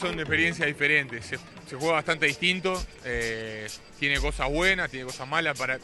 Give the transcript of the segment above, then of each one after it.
son experiencias diferentes. Se, juega bastante distinto. eh, tiene cosas buenas, tiene cosas malas. Para...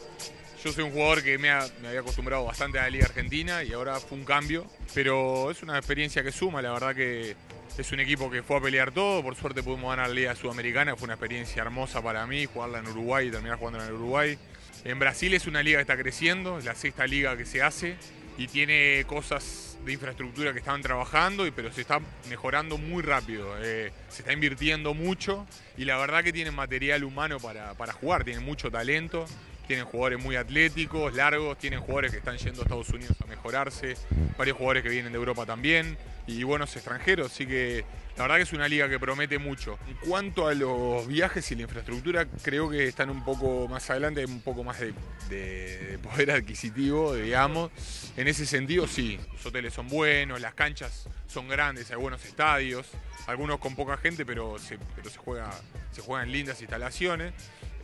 Yo soy un jugador que me, me había acostumbrado bastante a la Liga Argentina y ahora fue un cambio. Pero es una experiencia que suma, la verdad que es un equipo que fue a pelear todo. Por suerte pudimos ganar la Liga Sudamericana. Fue una experiencia hermosa para mí jugarla en Uruguay y terminar jugando en Uruguay. En Brasil es una liga que está creciendo, es la sexta liga que se hace y tiene cosas de infraestructura que estaban trabajando, pero se está mejorando muy rápido. eh, se está invirtiendo mucho y la verdad que tienen material humano para, para jugar, tienen mucho talento. Tienen jugadores muy atléticos, largos, tienen jugadores que están yendo a Estados Unidos a mejorarse, varios jugadores que vienen de Europa también y buenos extranjeros, así que la verdad que es una liga que promete mucho. En cuanto a los viajes y la infraestructura, creo que están un poco más adelante, un poco más de, de- de poder adquisitivo, digamos. En ese sentido, sí, los hoteles son buenos, las canchas son grandes, hay buenos estadios, algunos con poca gente, pero se, juega, se juegan lindas instalaciones.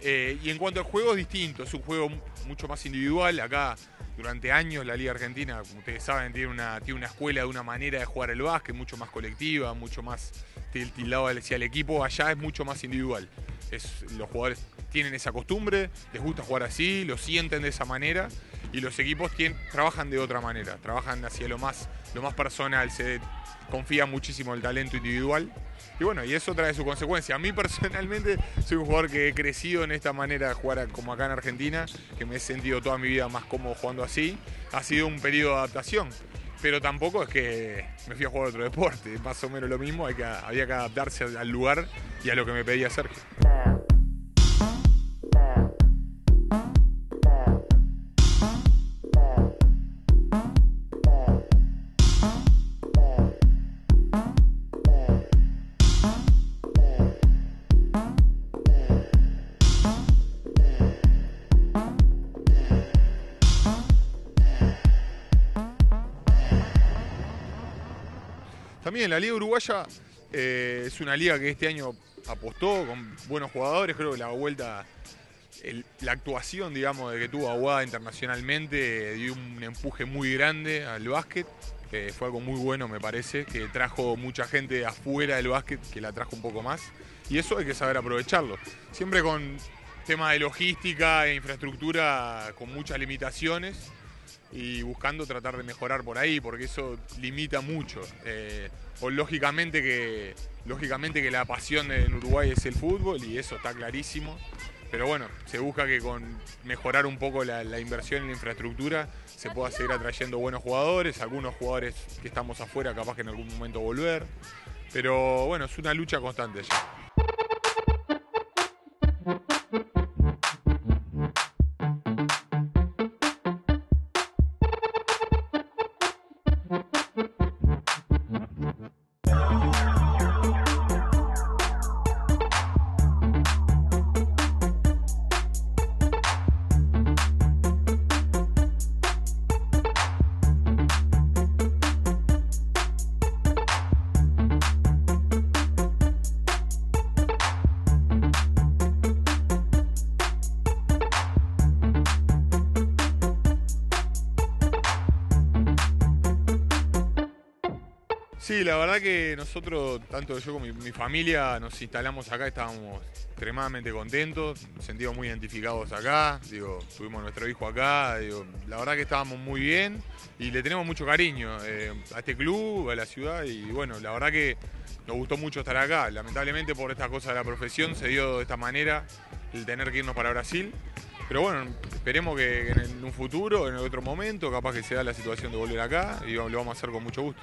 Eh, y en cuanto al juego es distinto, es un juego mu- mucho más individual. Acá durante años la Liga Argentina, como ustedes saben, tiene una, tiene una escuela de una manera de jugar el básquet, mucho más colectiva, mucho más til- tildado hacia el equipo. Allá es mucho más individual. Los jugadores tienen esa costumbre, les gusta jugar así, lo sienten de esa manera y los equipos trabajan de otra manera, trabajan hacia lo más, lo más personal, se confía muchísimo en el talento individual. Y bueno, y eso trae su consecuencia. A mí personalmente soy un jugador que he crecido en esta manera de jugar como acá en Argentina, que me he sentido toda mi vida más cómodo jugando así. Ha sido un periodo de adaptación, pero tampoco es que me fui a jugar otro deporte, más o menos lo mismo, había que adaptarse al lugar y a lo que me pedía Sergio. También la Liga Uruguaya eh, es una liga que este año apostó con buenos jugadores. Creo que la vuelta, el- la actuación, digamos, de que tuvo Aguada internacionalmente dio un empuje muy grande al básquet. que fue algo muy bueno, me parece, que trajo mucha gente afuera del básquet, que la trajo un poco más. Y eso hay que saber aprovecharlo. Siempre con temas de logística e infraestructura con muchas limitaciones y buscando tratar de mejorar por ahí, porque eso limita mucho. Eh, o lógicamente que, lógicamente que la pasión en Uruguay es el fútbol y eso está clarísimo. Pero bueno, se busca que con mejorar un poco la, la inversión en la infraestructura se pueda seguir atrayendo buenos jugadores, algunos jugadores que estamos afuera capaz que en algún momento volver. Pero bueno, es una lucha constante ya. Sí, la verdad que nosotros, tanto yo como mi, mi familia, nos instalamos acá, estábamos extremadamente contentos, nos sentimos muy identificados acá, digo, tuvimos nuestro hijo acá, digo, la verdad que estábamos muy bien y le tenemos mucho cariño eh, a este club, a la ciudad y bueno, la verdad que nos gustó mucho estar acá. Lamentablemente por estas cosas de la profesión se dio de esta manera el tener que irnos para Brasil. Pero bueno, esperemos que en un futuro, en otro momento, capaz que se da la situación de volver acá y lo vamos a hacer con mucho gusto.